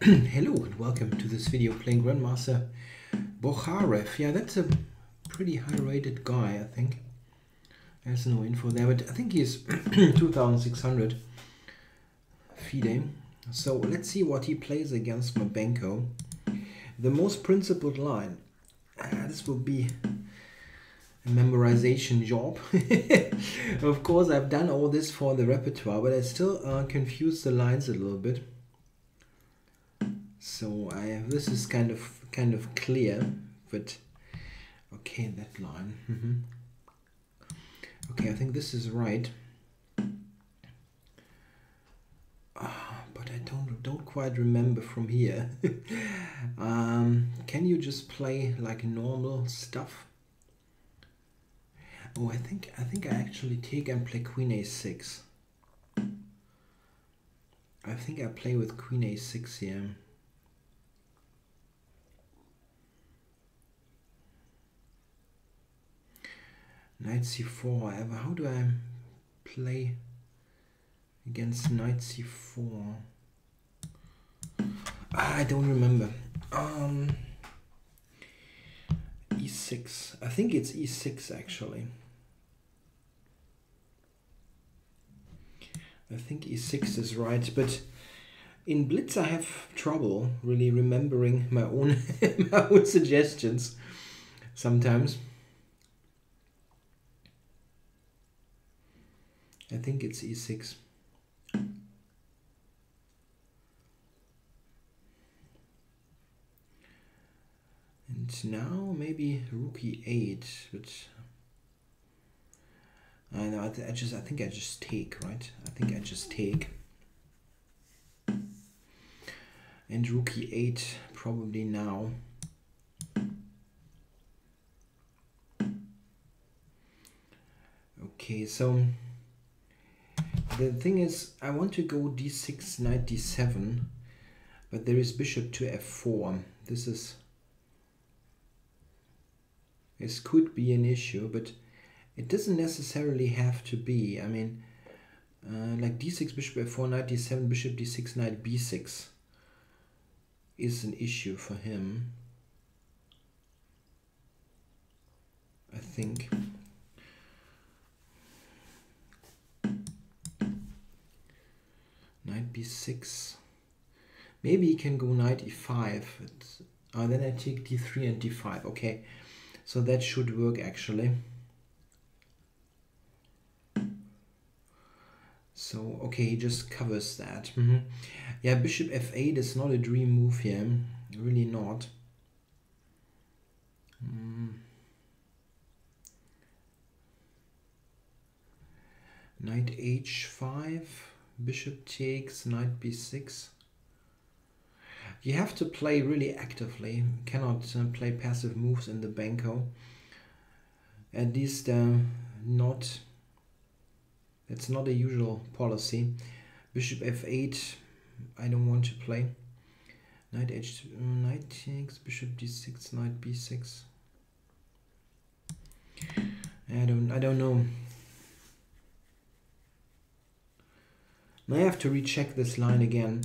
Hello and welcome to this video playing Grandmaster Bochkarev. Yeah, that's a pretty high rated guy, I think. There's no info there, but I think he's 2600 FIDE. So let's see what he plays against my Benko. The most principled line. Uh, this will be a memorization job. of course, I've done all this for the repertoire, but I still uh, confuse the lines a little bit. So I have, this is kind of kind of clear, but okay, that line. Mm -hmm. Okay, I think this is right. Ah, but I don't don't quite remember from here. um, can you just play like normal stuff? Oh, I think I think I actually take and play Queen A6. I think I play with Queen A6 here. Knight c4, however, how do I play against knight c4? Ah, I don't remember. Um, e6. I think it's e6 actually. I think e6 is right, but in Blitz I have trouble really remembering my own my own suggestions sometimes. I think it's e6. And now maybe rook e8, but I know I, I just I think I just take right. I think I just take. And rook e8 probably now. Okay, so the thing is, I want to go d6, knight d7, but there is bishop to f4. This is this could be an issue, but it doesn't necessarily have to be. I mean, uh, like d6, bishop f4, knight d7, bishop d6, knight b6 is an issue for him. I think. Knight b6 maybe he can go knight e5 uh, then I take d3 and d5 okay? So that should work actually. So okay he just covers that. Mm -hmm. yeah bishop f8 is not a dream move here. Really not. Mm. knight h5 bishop takes, knight b6. You have to play really actively, you cannot uh, play passive moves in the Benko. At least uh, not, it's not a usual policy. Bishop f8, I don't want to play. Knight h, knight takes, bishop d6, knight b6. I don't, I don't know. I have to recheck this line again.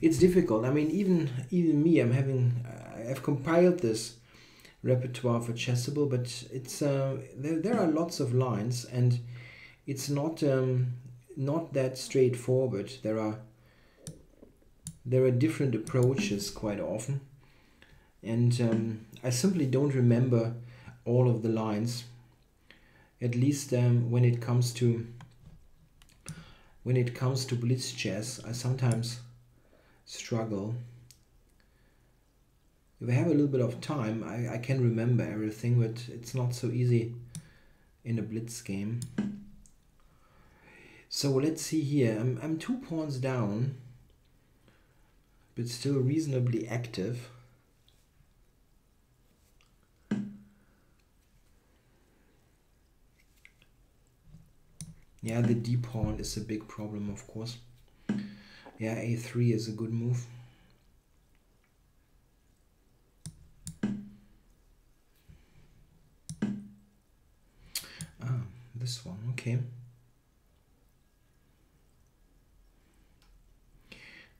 It's difficult. I mean, even even me, I'm having, I've compiled this repertoire for Chessable, but it's uh, there. There are lots of lines, and it's not um, not that straightforward. There are there are different approaches quite often, and um, I simply don't remember all of the lines. At least um, when it comes to when it comes to blitz chess, I sometimes struggle. If I have a little bit of time, I, I can remember everything, but it's not so easy in a blitz game. So let's see here. I'm, I'm two pawns down, but still reasonably active. Yeah, the d pawn is a big problem, of course. Yeah, a3 is a good move. Ah, this one, okay.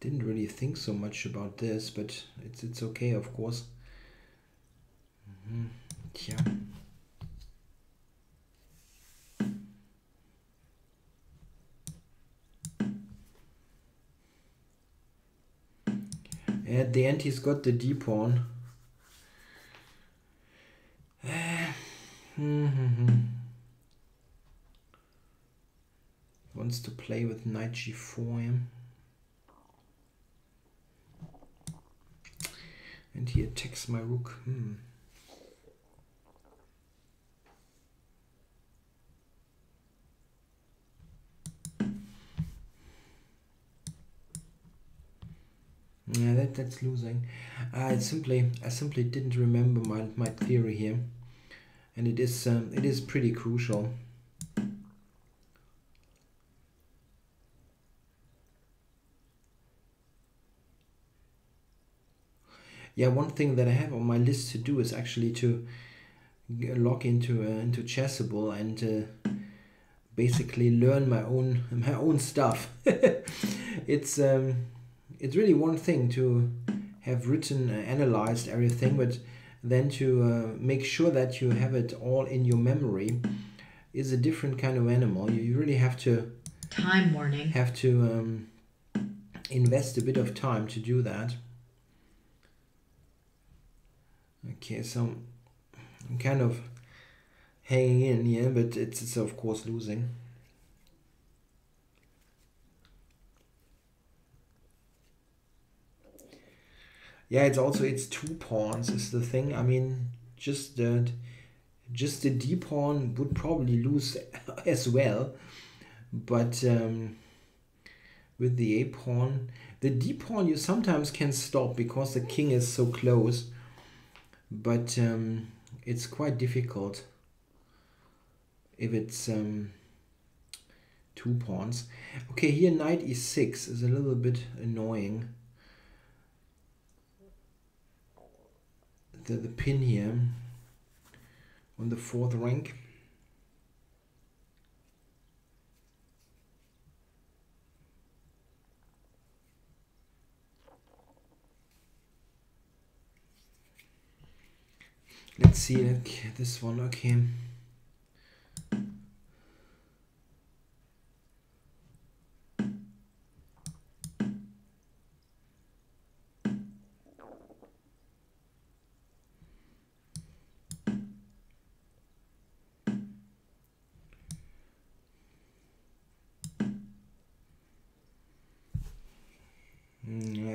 didn't really think so much about this, but it's it's okay, of course. Mm -hmm. Yeah. At the end, he's got the d pawn. Uh, hmm, hmm, hmm. Wants to play with knight g4. And he attacks my rook. Hmm. Yeah, that, that's losing. I simply I simply didn't remember my, my theory here, and it is um, it is pretty crucial. Yeah, one thing that I have on my list to do is actually to log into uh, into Chessable and uh, basically learn my own my own stuff. it's um, it's really one thing to have written, uh, analyzed everything, but then to uh, make sure that you have it all in your memory is a different kind of animal. You, you really have to time warning. Have to um, invest a bit of time to do that. Okay, so I'm kind of hanging in here, but it's, it's of course losing. Yeah it's also it's two pawns is the thing. I mean just that just the d pawn would probably lose as well. But um, with the a pawn the d pawn you sometimes can stop because the king is so close but um, it's quite difficult if it's um, two pawns. Okay here knight e6 is a little bit annoying the, the pin here on the fourth rank. Let's see, okay, this one, okay.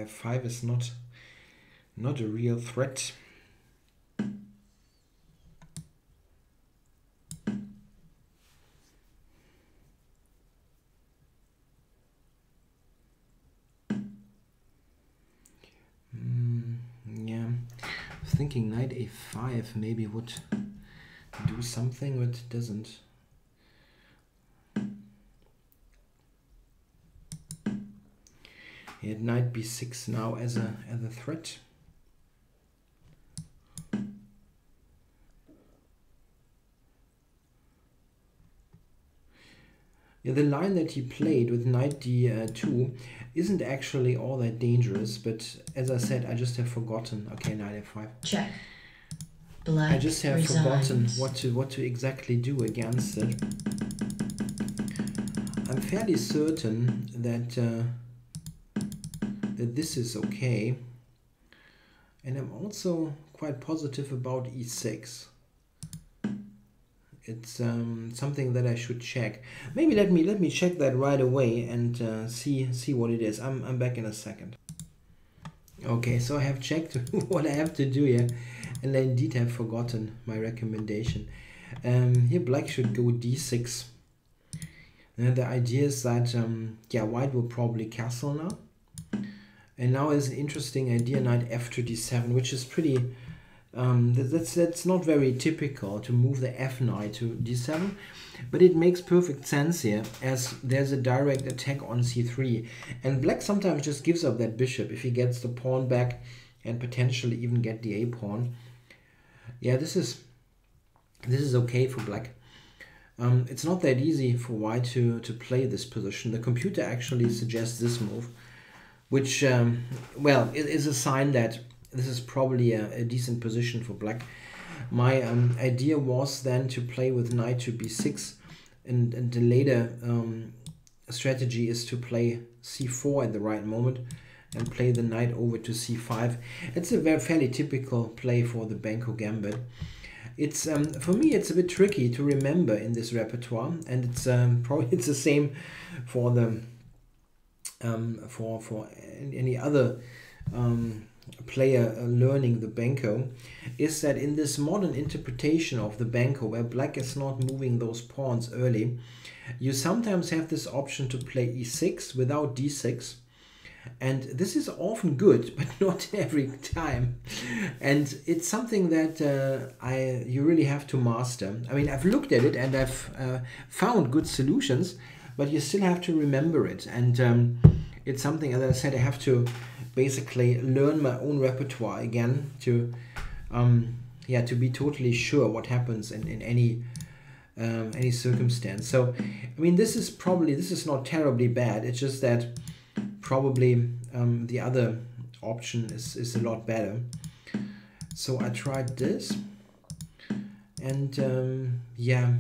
Five is not not a real threat. Mm, yeah, thinking knight a5 maybe would do something, but doesn't. He had knight b6 now as a as a threat. Yeah, the line that he played with knight d2 isn't actually all that dangerous, but as I said, I just have forgotten. Okay, knight f5. Check. Black I just have resigns. forgotten what to what to exactly do against it. I'm fairly certain that uh, that this is okay. And I'm also quite positive about e6. It's um, something that I should check. Maybe let me let me check that right away and uh, see see what it is. I'm I'm back in a second. Okay, so I have checked what I have to do here, and I indeed have forgotten my recommendation. Um, here black should go d6. And the idea is that um, yeah, white will probably castle now. And now is an interesting idea, knight f to d7, which is pretty, um, that's, that's not very typical to move the f knight to d7, but it makes perfect sense here as there's a direct attack on c3. And black sometimes just gives up that bishop if he gets the pawn back and potentially even get the a pawn. Yeah, this is this is okay for black. Um, it's not that easy for white to, to play this position. The computer actually suggests this move which um, well is a sign that this is probably a, a decent position for black. My um, idea was then to play with knight to b6 and, and the later um, strategy is to play c4 at the right moment and play the knight over to c5. It's a very fairly typical play for the Benko gambit. It's um, for me it's a bit tricky to remember in this repertoire, and it's um, probably it's the same for the um, for for any other um, player uh, learning the Benko is that in this modern interpretation of the Benko where black is not moving those pawns early you sometimes have this option to play e6 without d6 and this is often good but not every time. And it's something that uh, I you really have to master. I mean I've looked at it and I've uh, found good solutions but you still have to remember it. And um, it's something as I said I have to basically learn my own repertoire again to um, yeah to be totally sure what happens in, in any um, any circumstance. So I mean this is probably this is not terribly bad. It's just that probably um, the other option is, is a lot better. So I tried this. And um, yeah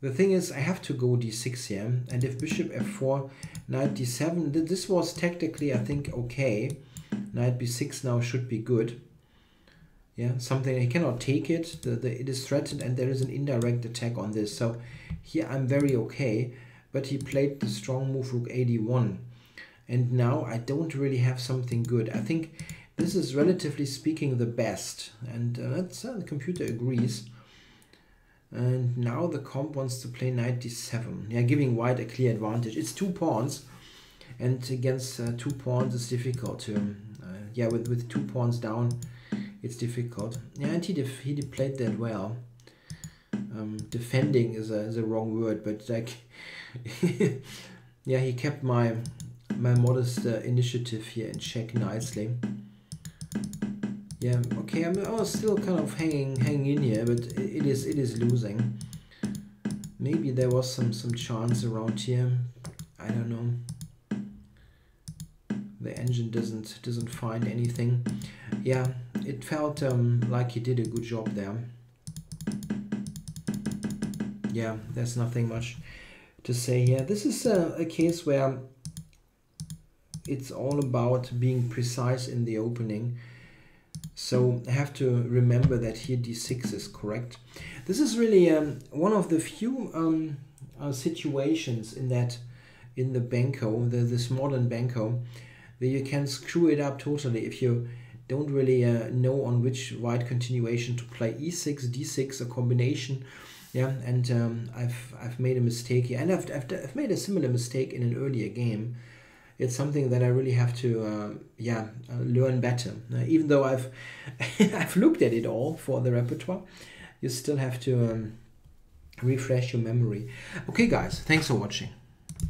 the thing is I have to go d6 here and if bishop f4 knight d7 this was tactically I think okay. Knight b6 now should be good. Yeah something he cannot take it. The, the, it is threatened and there is an indirect attack on this. So here I'm very okay. But he played the strong move rook ad1 and now I don't really have something good. I think this is relatively speaking the best. And uh, that's uh, the computer agrees and now the comp wants to play knight d7. Yeah, giving white a clear advantage. It's two pawns. And against uh, two pawns it's difficult to... Uh, yeah, with, with two pawns down, it's difficult. Yeah, and he, def he played that well. Um, defending is a, is a wrong word, but like... yeah, he kept my my modest uh, initiative here in check nicely yeah okay I'm, I was still kind of hanging hanging in here but it is it is losing. Maybe there was some some chance around here. I don't know. The engine doesn't doesn't find anything. Yeah it felt um, like he did a good job there. Yeah there's nothing much to say here. This is a, a case where it's all about being precise in the opening so I have to remember that here d6 is correct. This is really um, one of the few um, uh, situations in that in the Benko, the, this modern Benko, that you can screw it up totally if you don't really uh, know on which white continuation to play e6, d6, a combination. Yeah, and um, I've I've made a mistake here, and I've, I've, I've made a similar mistake in an earlier game it's something that I really have to uh, yeah uh, learn better. Uh, even though I've I've looked at it all for the repertoire, you still have to um, refresh your memory. Okay, guys, thanks for watching.